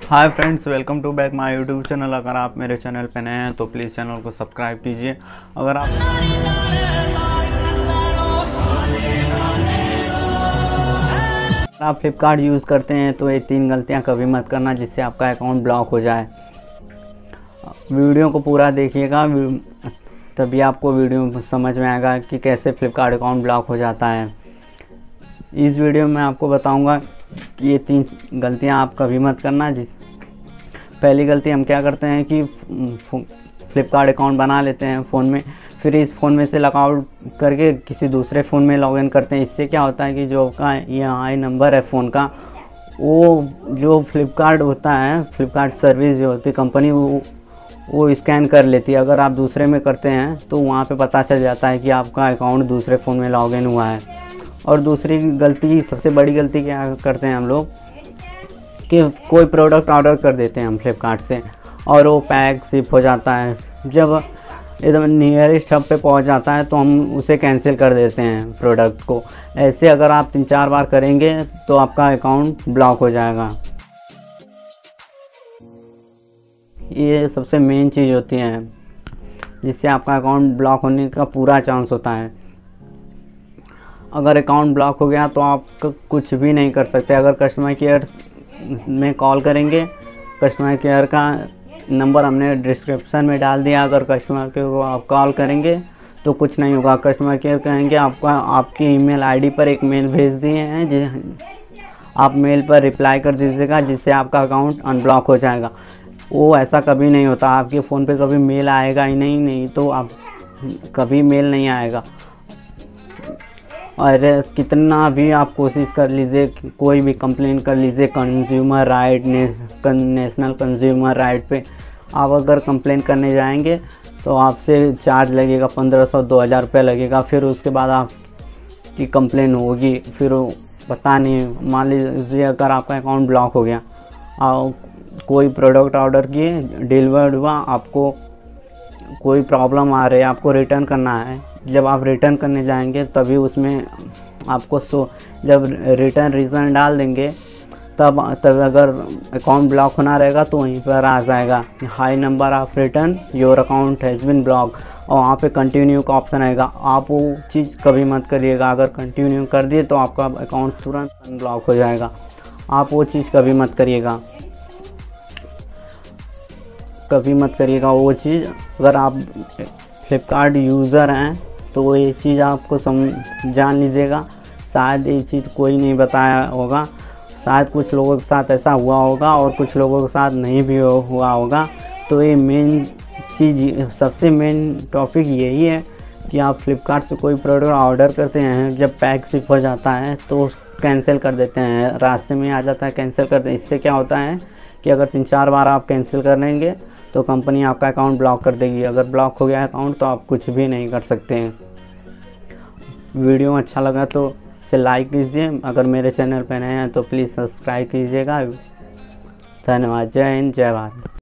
Hi friends, welcome to back my YouTube channel. अगर आप मेरे चैनल पर नए हैं तो प्लीज़ चैनल को सब्सक्राइब कीजिए। अगर आप आप फ्लिपकार्ट यूज़ करते हैं तो ये तीन गलतियाँ कभी मत करना जिससे आपका अकाउंट ब्लॉक हो जाए। वीडियो को पूरा देखिएगा। तभी आपको वीडियो समझ में आएगा कि कैसे फ्लिपकार्ट अकाउंट ब्लॉक हो जाता है। इस वीडियो में आपको बताऊँगा ये तीन गलतियाँ आप कभी मत करना। जिस पहली गलती हम क्या करते हैं कि फ्लिपकार्ट अकाउंट बना लेते हैं फ़ोन में। फिर इस फ़ोन में से लॉगआउट करके किसी दूसरे फ़ोन में लॉगिन करते हैं। इससे क्या होता है कि जो आपका ये आई नंबर है फ़ोन का, वो जो फ्लिपकार्ट होता है, फ्लिपकार्ट सर्विस जो होती है, कंपनी वो वो स्कैन कर लेती है। अगर आप दूसरे में करते हैं तो वहाँ पे पता चल जाता है कि आपका अकाउंट दूसरे फ़ोन में लॉगिन हुआ है। और दूसरी गलती, सबसे बड़ी गलती क्या करते हैं हम लोग? कि कोई प्रोडक्ट ऑर्डर कर देते हैं हम फ्लिपकार्ट से और वो पैक सिप हो जाता है। जब एकदम नियरेस्ट हब पे पहुँच जाता है तो हम उसे कैंसिल कर देते हैं प्रोडक्ट को। ऐसे अगर आप तीन चार बार करेंगे तो आपका अकाउंट ब्लॉक हो जाएगा। ये सबसे मेन चीज़ होती है, जिससे आपका अकाउंट ब्लॉक होने का पूरा चांस होता है। अगर अकाउंट ब्लॉक हो गया तो आप कुछ भी नहीं कर सकते। अगर कस्टमर केयर में कॉल करेंगे कस्टमर केयर का नंबर हमने डिस्क्रिप्शन में डाल दिया। अगर कस्टमर केयर को आप कॉल करेंगे तो कुछ नहीं होगा। कस्टमर केयर कहेंगे, आपका, आपकी ईमेल आईडी पर एक मेल भेज दिए हैं, जिस, आप मेल पर रिप्लाई कर दीजिएगा, जिससे आपका अकाउंट अनब्लॉक हो जाएगा। वो ऐसा कभी नहीं होता। आपके फ़ोन पे कभी मेल आएगा ही नहीं नहीं तो आप, कभी मेल नहीं आएगा। और कितना भी आप कोशिश कर लीजिए कोई भी कंप्लेन कर लीजिए कंज्यूमर राइट ने, कन, नेशनल कंज्यूमर राइट पे आप अगर कंप्लेन करने जाएँगे तो आपसे चार्ज लगेगा पंद्रह सौ दो हज़ार रुपये लगेगा फिर उसके बाद आपकी कंप्लेन होगी फिर पता नहीं मान लीजिए अगर आपका अकाउंट ब्लॉक हो गया और कोई प्रोडक्ट ऑर्डर किए डिलीवर्ड हुआ आपको कोई प्रॉब्लम आ रही है आपको रिटर्न करना है जब आप रिटर्न करने जाएँगे, तभी उसमें आपको सो जब रिटर्न रीज़न डाल देंगे, तब तब अगर अकाउंट ब्लॉक होना रहेगा तो वहीं पर आ जाएगा। High number of return your account has been block और वहाँ पे कंटिन्यू का ऑप्शन आएगा। आप वो चीज़ कभी मत करिएगा। अगर कंटिन्यू कर दिए तो आपका अकाउंट तुरंत अनब्लॉक हो जाएगा। आप वो चीज़ कभी मत करिएगा। कभी मत करिएगा वो चीज़। अगर आप फ्लिपकार्ट यूज़र हैं तो वो ये चीज़ आपको सम, जान लीजिएगा। शायद ये चीज़ कोई नहीं बताया होगा। शायद कुछ लोगों के साथ ऐसा हुआ होगा और कुछ लोगों के साथ नहीं भी हुआ होगा। तो ये मेन चीज़, सबसे मेन टॉपिक यही है कि आप फ्लिपकार्ट से कोई प्रोडक्ट ऑर्डर करते हैं, जब पैक सिप हो जाता है तो कैंसिल कर देते हैं। रास्ते में आ जाता है कैंसिल कर दें। इससे क्या होता है कि अगर तीन चार बार आप कैंसिल कर लेंगे तो कंपनी आपका अकाउंट ब्लॉक कर देगी। अगर ब्लॉक हो गया अकाउंट तो आप कुछ भी नहीं कर सकते हैं। वीडियो अच्छा लगा तो इसे लाइक कीजिए। अगर मेरे चैनल पर नए हैं तो प्लीज़ सब्सक्राइब कीजिएगा। धन्यवाद। जय हिंद, जय भारत।